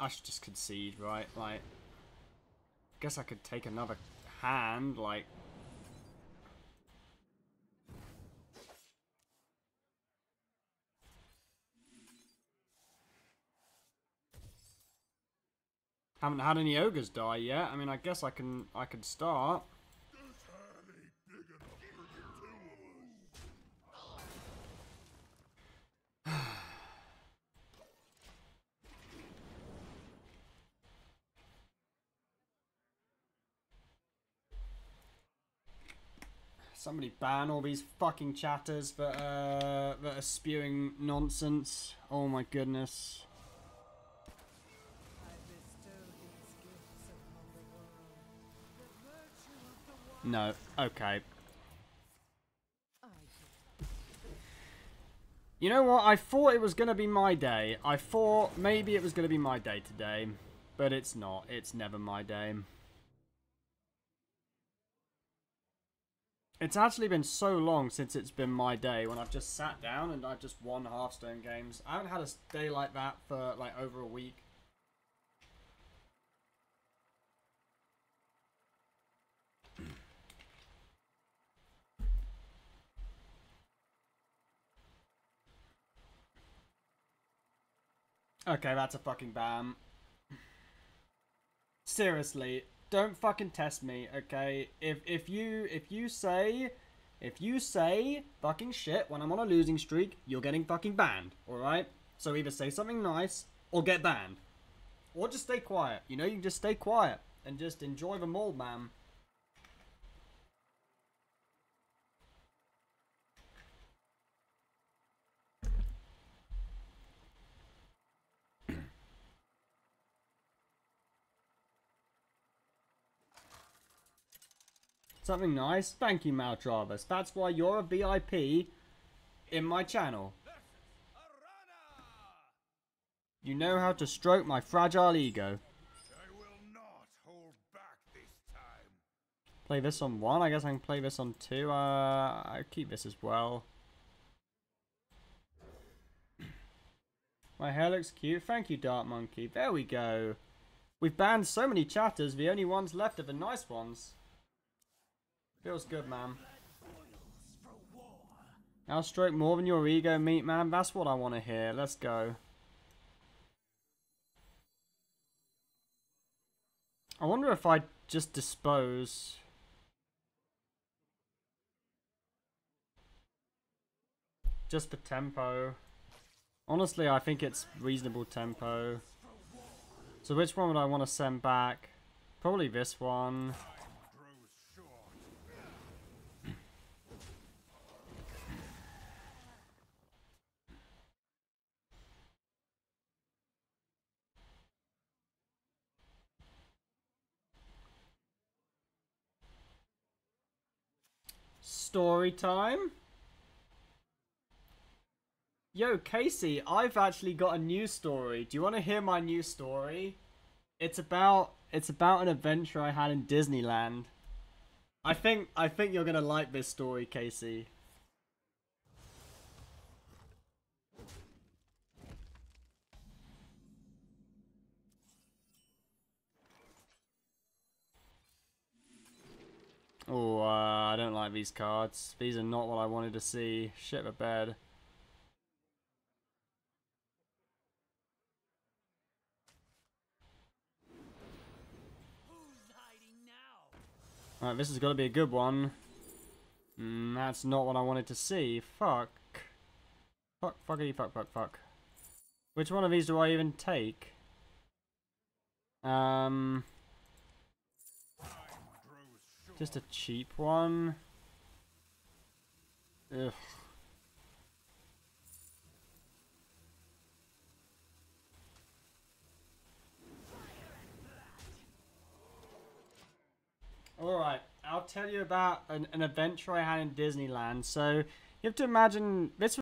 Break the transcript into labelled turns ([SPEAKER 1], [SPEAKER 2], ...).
[SPEAKER 1] I should just concede, right? Like, guess I could take another hand, like. Haven't had any ogres die yet. I mean, I guess I can I can start. Somebody ban all these fucking chatters that, uh, that are spewing nonsense. Oh my goodness. No. Okay. You know what? I thought it was going to be my day. I thought maybe it was going to be my day today. But it's not. It's never my day. It's actually been so long since it's been my day when I've just sat down and I've just won Hearthstone games. I haven't had a day like that for like over a week. Okay, that's a fucking bam. Seriously, don't fucking test me, okay? If if you if you say if you say fucking shit when I'm on a losing streak, you're getting fucking banned, alright? So either say something nice or get banned. Or just stay quiet. You know, you can just stay quiet and just enjoy the mold, man. Nice? Thank you, Maltravis. That's why you're a VIP in my channel. You know how to stroke my fragile ego. Play this on one. I guess I can play this on two. Uh, I keep this as well. My hair looks cute. Thank you, Dark Monkey. There we go. We've banned so many chatters. The only ones left are the nice ones. Feels good, man. I'll stroke more than your ego, meat man. That's what I want to hear. Let's go. I wonder if I just dispose. Just the tempo. Honestly, I think it's reasonable tempo. So which one would I want to send back? Probably this one. Story time. Yo, Casey, I've actually got a new story. Do you want to hear my new story? It's about it's about an adventure I had in Disneyland. I think I think you're gonna like this story, Casey. Like these cards. These are not what I wanted to see. Shit the bed. Alright, this has got to be a good one. Mm, that's not what I wanted to see. Fuck. Fuck, fuckity, fuck, fuck, fuck. Which one of these do I even take? Um... Just a cheap one. Ugh. Alright, I'll tell you about an, an adventure I had in Disneyland. So, you have to imagine, this